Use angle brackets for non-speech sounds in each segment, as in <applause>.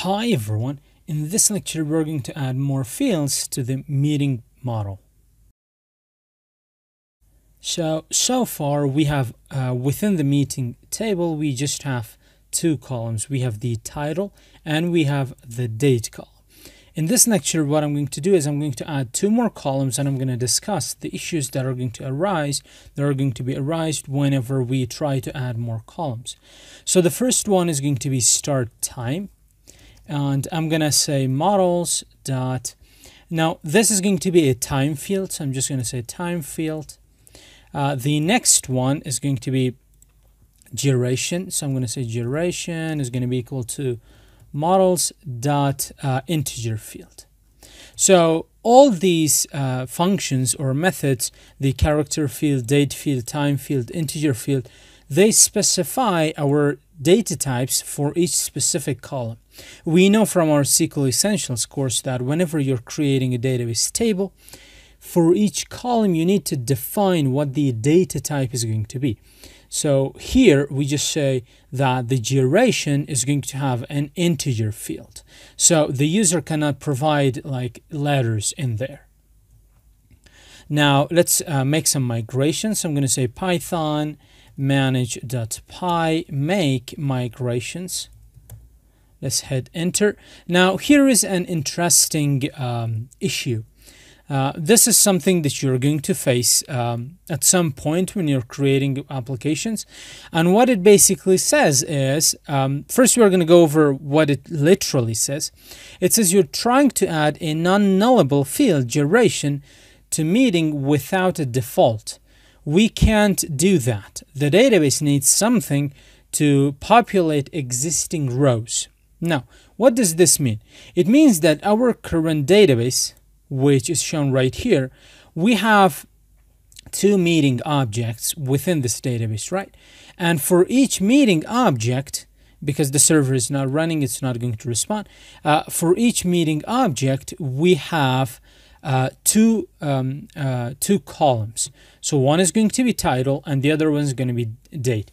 Hi everyone, in this lecture we're going to add more fields to the meeting model. So, so far we have uh, within the meeting table we just have two columns. We have the title and we have the date column. In this lecture what I'm going to do is I'm going to add two more columns and I'm going to discuss the issues that are going to arise that are going to be arise whenever we try to add more columns. So the first one is going to be start time and I'm gonna say models dot now this is going to be a time field so I'm just gonna say time field uh, the next one is going to be duration so I'm gonna say duration is going to be equal to models dot uh, integer field so all these uh, functions or methods the character field date field time field integer field they specify our data types for each specific column. We know from our SQL Essentials course that whenever you're creating a database table, for each column you need to define what the data type is going to be. So here we just say that the duration is going to have an integer field. So the user cannot provide like letters in there. Now let's uh, make some migrations. I'm going to say Python manage.py make migrations let's hit enter. Now here is an interesting um, issue. Uh, this is something that you're going to face um, at some point when you're creating applications. And what it basically says is um, first we're going to go over what it literally says. It says you're trying to add a non-nullable field duration to meeting without a default. We can't do that. The database needs something to populate existing rows. Now, what does this mean? It means that our current database, which is shown right here, we have two meeting objects within this database, right? And for each meeting object, because the server is not running, it's not going to respond. Uh, for each meeting object, we have uh, two, um, uh, two columns. So one is going to be title and the other one is going to be date.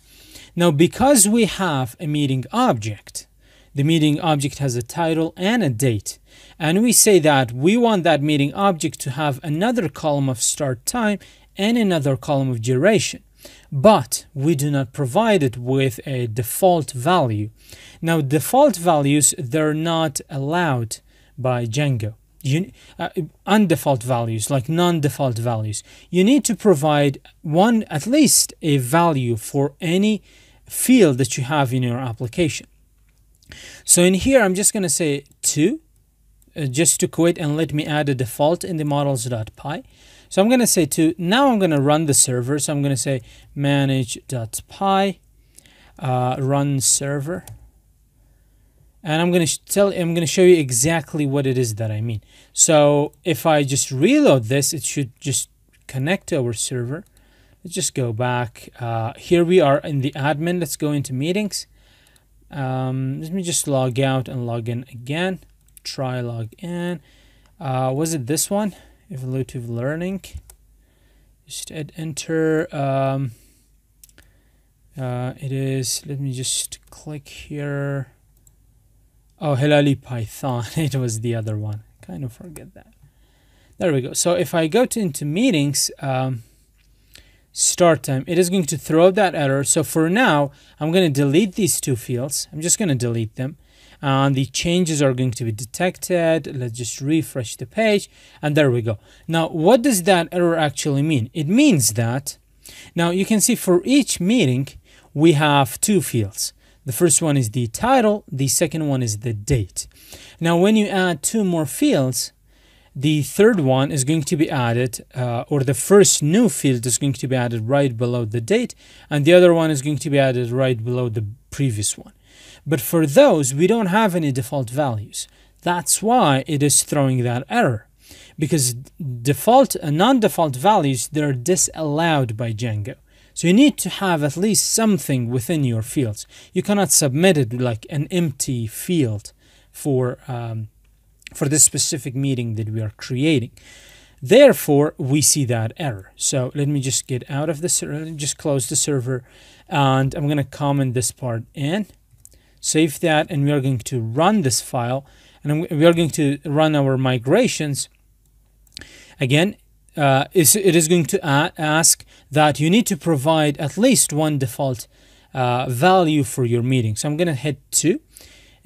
Now, because we have a meeting object, the meeting object has a title and a date. And we say that we want that meeting object to have another column of start time and another column of duration. But we do not provide it with a default value. Now, default values, they're not allowed by Django you, uh, undefault values like non-default values you need to provide one at least a value for any field that you have in your application so in here i'm just going to say 2 uh, just to quit and let me add a default in the models.py so i'm going to say 2 now i'm going to run the server so i'm going to say manage.py uh, run server and I'm going to tell I'm going to show you exactly what it is that I mean. So if I just reload this, it should just connect to our server. Let's just go back. Uh, here we are in the admin. Let's go into meetings. Um, let me just log out and log in again. Try log in. Uh, was it this one? Evolutive learning. Just hit enter. Um, uh, it is. Let me just click here. Oh, Hilali Python. <laughs> it was the other one. Kind of forget that. There we go. So if I go to into meetings, um, start time, it is going to throw that error. So for now, I'm going to delete these two fields. I'm just going to delete them. And the changes are going to be detected. Let's just refresh the page. And there we go. Now, what does that error actually mean? It means that, now you can see for each meeting, we have two fields. The first one is the title, the second one is the date. Now, when you add two more fields, the third one is going to be added, uh, or the first new field is going to be added right below the date, and the other one is going to be added right below the previous one. But for those, we don't have any default values. That's why it is throwing that error. Because default and non-default values, they're disallowed by Django. So you need to have at least something within your fields. You cannot submit it like an empty field for um, for this specific meeting that we are creating. Therefore, we see that error. So let me just get out of the server, just close the server, and I'm going to comment this part in. save that and we are going to run this file and we are going to run our migrations again uh, it is going to ask that you need to provide at least one default uh, value for your meeting so I'm going to hit 2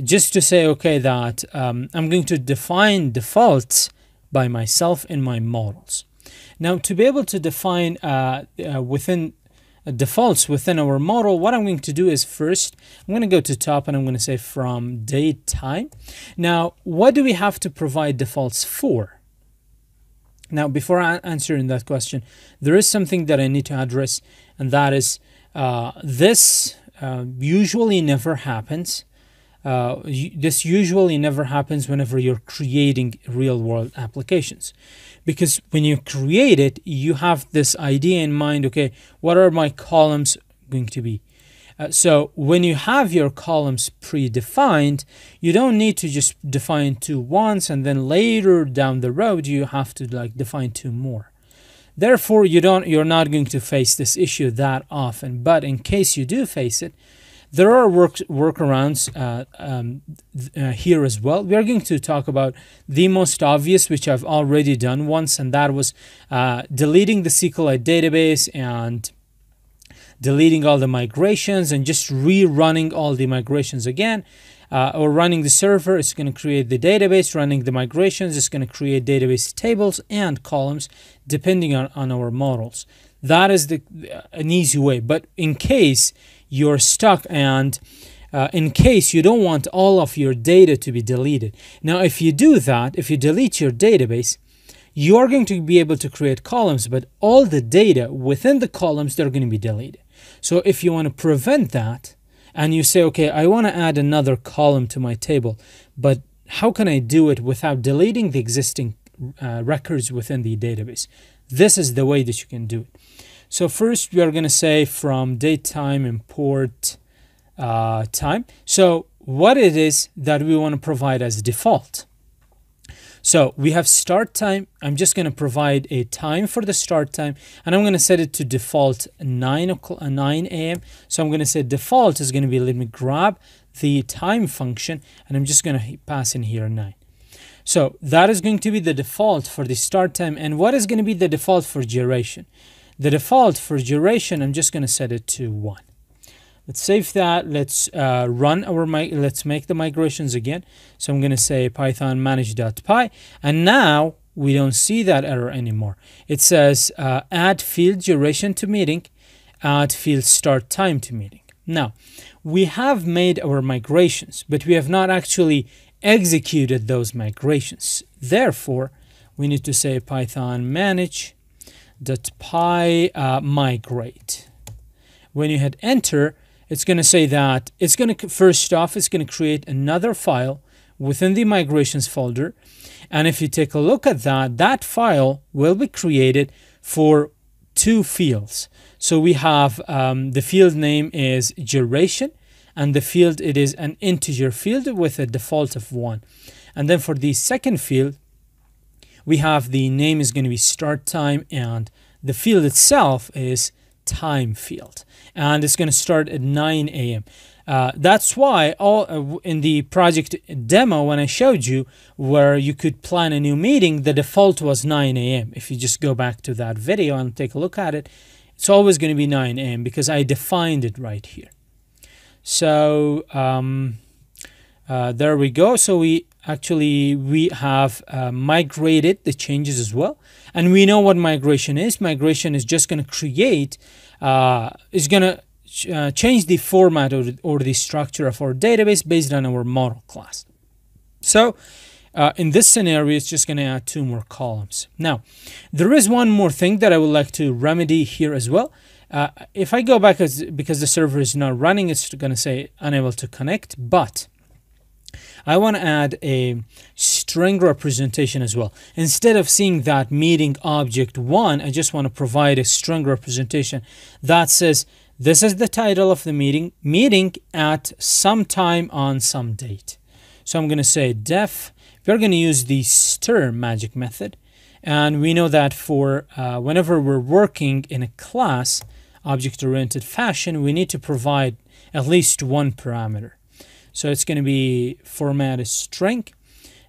just to say okay that um, I'm going to define defaults by myself in my models now to be able to define uh, uh within defaults within our model, what I'm going to do is first, I'm going to go to top and I'm going to say from date time. Now, what do we have to provide defaults for? Now, before answering that question, there is something that I need to address, and that is uh, this uh, usually never happens. Uh, this usually never happens whenever you're creating real world applications. Because when you create it you have this idea in mind okay what are my columns going to be? Uh, so when you have your columns predefined you don't need to just define two once and then later down the road you have to like define two more. Therefore you don't you're not going to face this issue that often. But in case you do face it there are work, workarounds uh, um, uh, here as well. We are going to talk about the most obvious, which I've already done once, and that was uh, deleting the SQLite database and deleting all the migrations and just rerunning all the migrations again. Uh, or running the server, it's going to create the database, running the migrations, it's going to create database tables and columns depending on, on our models. That is the an easy way. But in case you're stuck and uh, in case you don't want all of your data to be deleted. Now, if you do that, if you delete your database, you are going to be able to create columns, but all the data within the columns, they're going to be deleted. So if you want to prevent that, and you say, okay, I want to add another column to my table, but how can I do it without deleting the existing uh, records within the database? This is the way that you can do it. So first we are going to say from date time import uh, time. So what it is that we want to provide as default. So we have start time. I'm just going to provide a time for the start time and I'm going to set it to default 9 o'clock, uh, 9 a.m. So I'm going to say default is going to be, let me grab the time function and I'm just going to pass in here 9. So that is going to be the default for the start time. And what is going to be the default for duration? The default for duration, I'm just going to set it to 1. Let's save that. Let's uh, run our, let's make the migrations again. So I'm going to say python manage.py. And now we don't see that error anymore. It says uh, add field duration to meeting, add field start time to meeting. Now, we have made our migrations, but we have not actually executed those migrations. Therefore, we need to say python manage dot py uh, migrate. When you hit enter, it's going to say that it's going to first off, it's going to create another file within the migrations folder. And if you take a look at that, that file will be created for two fields. So we have um, the field name is duration and the field it is an integer field with a default of one. And then for the second field, we have the name is going to be start time and the field itself is time field and it's going to start at 9 a.m. Uh, that's why all uh, in the project demo when I showed you where you could plan a new meeting the default was 9 a.m. if you just go back to that video and take a look at it it's always going to be 9 a.m. because I defined it right here so um, uh, there we go. So we actually we have uh, migrated the changes as well. And we know what migration is. Migration is just going to create uh, is going to ch uh, change the format or, or the structure of our database based on our model class. So uh, in this scenario it's just going to add two more columns. Now there is one more thing that I would like to remedy here as well. Uh, if I go back as, because the server is not running it's going to say unable to connect but I want to add a string representation as well. Instead of seeing that meeting object one, I just want to provide a string representation that says this is the title of the meeting, meeting at some time on some date. So I'm going to say def, we're going to use the stir magic method. And we know that for uh, whenever we're working in a class, object-oriented fashion, we need to provide at least one parameter. So it's going to be format as string.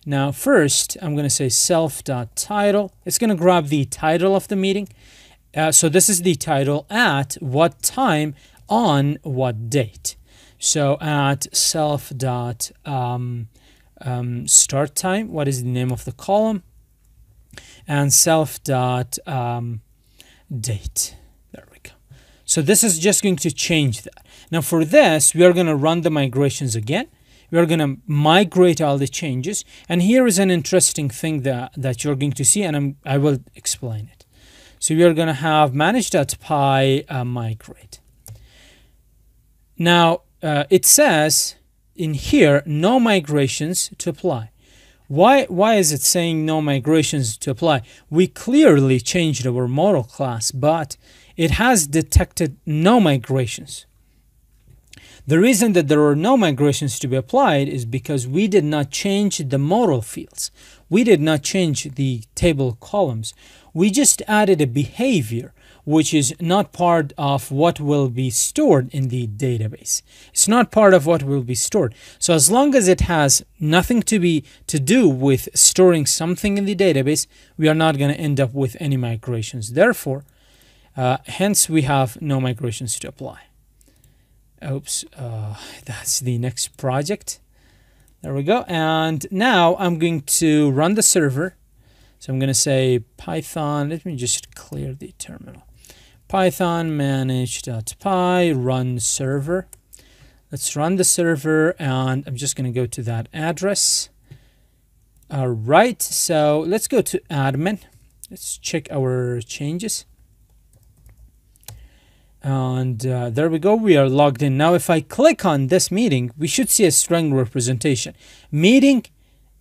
Now, first, I'm going to say self.title. It's going to grab the title of the meeting. Uh, so this is the title at what time on what date. So at self dot um, um, start time, what is the name of the column? And self dot um, date. So this is just going to change that. Now for this, we are going to run the migrations again. We are going to migrate all the changes. And here is an interesting thing that that you're going to see and I'm, i will explain it. So we are going to have manage.py uh, migrate. Now uh, it says in here no migrations to apply. Why why is it saying no migrations to apply? We clearly changed our model class but it has detected no migrations the reason that there are no migrations to be applied is because we did not change the model fields. We did not change the table columns. We just added a behavior which is not part of what will be stored in the database. It's not part of what will be stored. So as long as it has nothing to be to do with storing something in the database, we are not going to end up with any migrations. Therefore, uh, hence we have no migrations to apply. Oops uh, <laughs> that's the next project. There we go. And now I'm going to run the server. So I'm going to say python. Let me just clear the terminal. Python manage.py run server. Let's run the server and I'm just going to go to that address. All right so let's go to admin. Let's check our changes and uh, there we go we are logged in. Now if I click on this meeting we should see a string representation. Meeting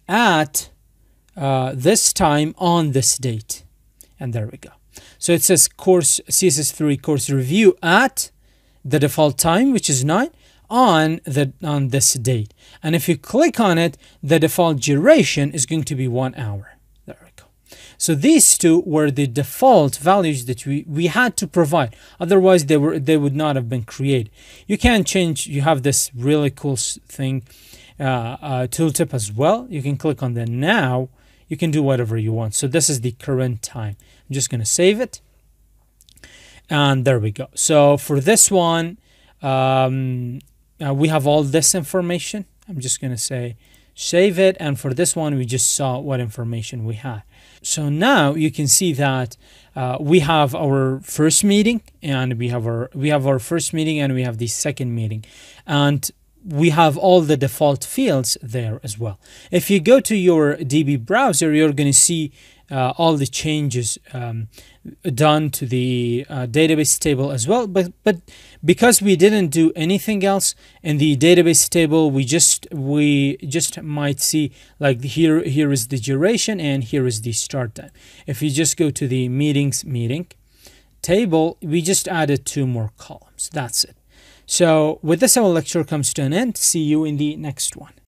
at uh, this time on this date. And there we go. So it says course CSS3 course review at the default time which is 9 on the on this date. And if you click on it the default duration is going to be one hour so these two were the default values that we, we had to provide. Otherwise, they were they would not have been created. You can change. You have this really cool thing, uh, uh, tooltip as well. You can click on the now. You can do whatever you want. So this is the current time. I'm just going to save it. And there we go. So for this one, um, uh, we have all this information. I'm just going to say save it. And for this one, we just saw what information we had. So now you can see that uh, we have our first meeting and we have our we have our first meeting and we have the second meeting and we have all the default fields there as well. If you go to your DB browser, you're going to see uh, all the changes um, done to the uh, database table as well. But but because we didn't do anything else in the database table, we just we just might see like here here is the duration and here is the start time. If you just go to the meetings meeting table, we just added two more columns. That's it. So with this, our lecture comes to an end. See you in the next one.